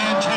Sanchez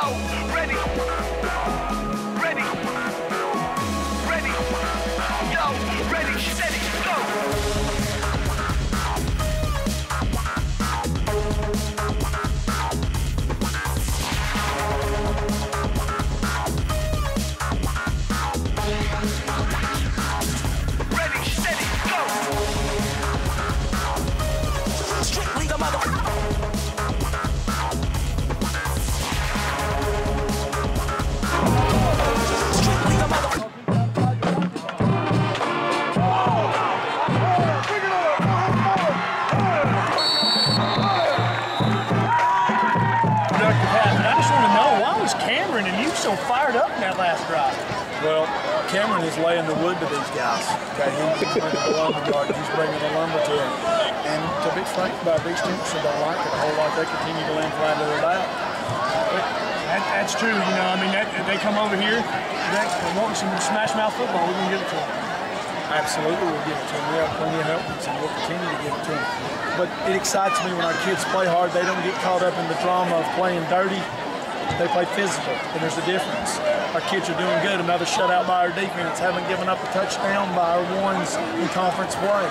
Ready. Ready. Fired up in that last drive? Well, Cameron is laying the wood to these guys. Okay, he's bringing the lumber yard, he's bringing the lumber to them. And to be frank about it, these teams don't like it a whole lot. They continue to land flat it out. That, that's true. You know, I mean, that, they come over here, they, they want some smash mouth football. We're gonna give it to them. Absolutely, we'll give it to them. We have plenty of help, and we'll continue to give it to them. But it excites me when our kids play hard. They don't get caught up in the drama of playing dirty. They play physical, and there's a difference. Our kids are doing good. Another shutout by our defense. Haven't given up a touchdown by our ones in conference play.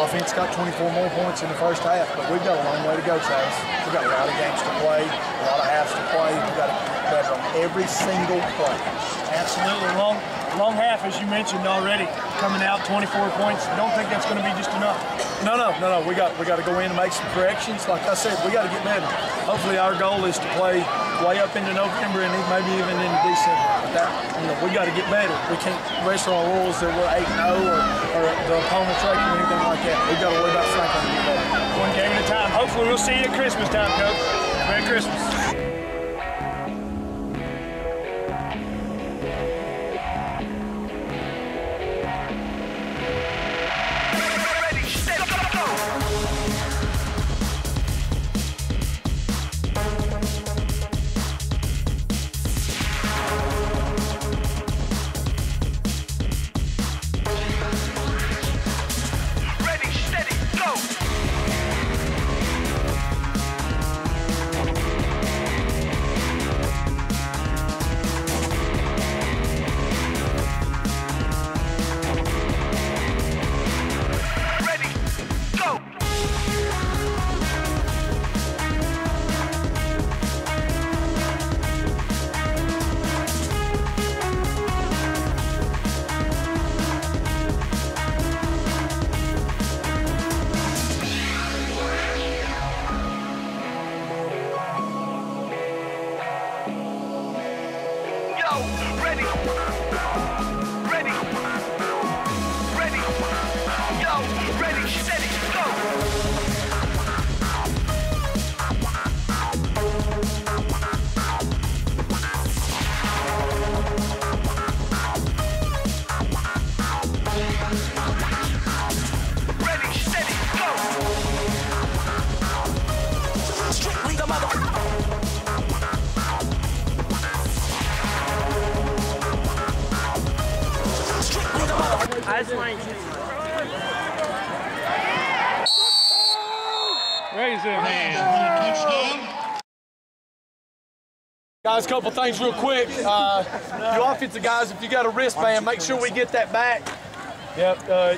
Offense got 24 more points in the first half, but we've got a long way to go, Chase. We've got a lot of games to play, a lot of halves to play. We've got to get better on every single play. Absolutely. Long, long half, as you mentioned already, coming out 24 points. Don't think that's going to be just enough. No, no, no, no. We got we got to go in and make some corrections. Like I said, we got to get better. Hopefully, our goal is to play way up into November and maybe even into December. That, you know, we got to get better. We can't rest on laurels that we're eight zero oh or, or the opponent's record or anything like that. We got to worry about get. One game at a time. Hopefully, we'll see you at Christmas time, Coach. Merry Christmas. Raise it, man. Guys, a couple things real quick. Uh, you offensive guys, if you got a wristband, make sure we get that back. Yep. Uh,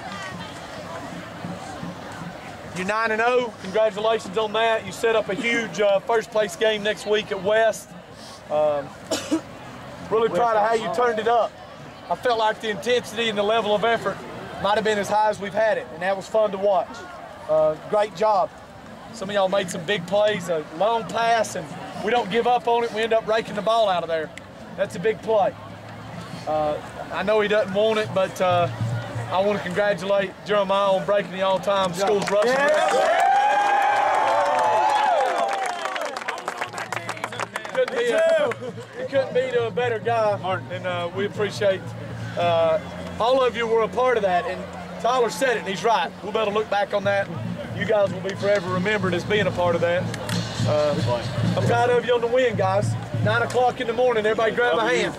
you're 9 and 0. Congratulations on that. You set up a huge uh, first place game next week at West. Um, really proud of how you turned it up. I felt like the intensity and the level of effort might have been as high as we've had it, and that was fun to watch. Uh, great job. Some of y'all made some big plays, a long pass, and we don't give up on it. We end up raking the ball out of there. That's a big play. Uh, I know he doesn't want it, but uh, I want to congratulate Jeremiah on breaking the all-time schools rushing record. Couldn't be a, he couldn't be to a better guy, Martin, and uh, we appreciate uh, all of you were a part of that. And Tyler said it, and he's right. We'll be able to look back on that, and you guys will be forever remembered as being a part of that. Uh, I'm proud of you on the win, guys. Nine o'clock in the morning, everybody grab a hand.